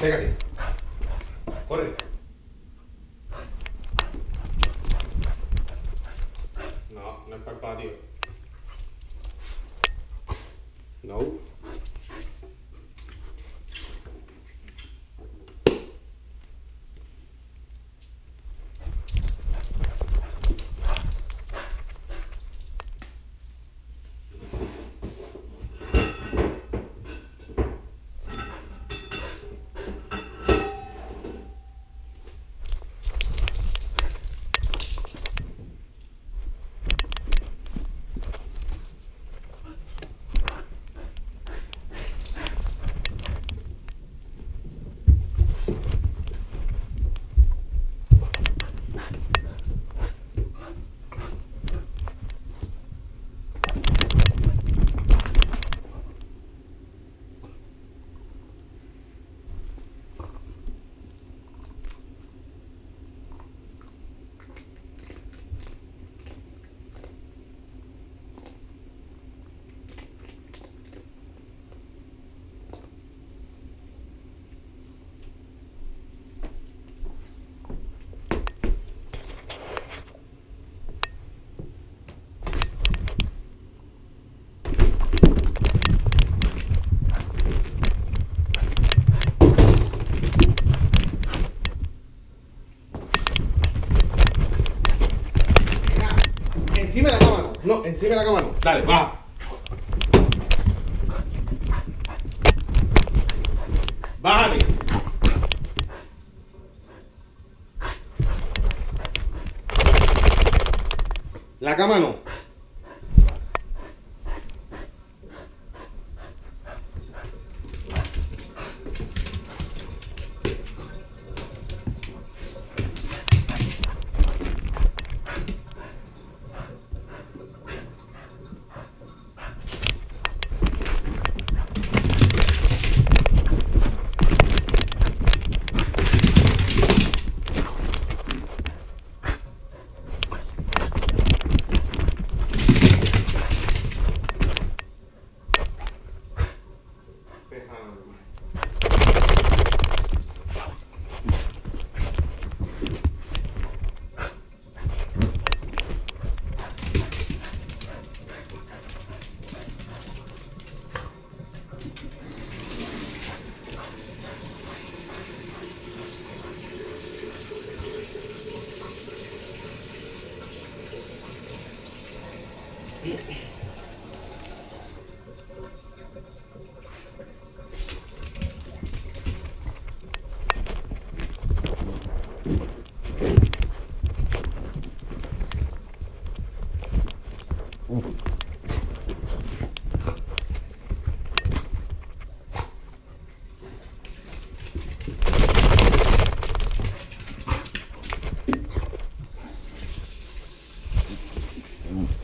Vete, Pégate. Corre. No, no es para el patio. No. Encima de la cama no. Encima de la cama no. Dale, va. Bájate. La cama no. Ooh.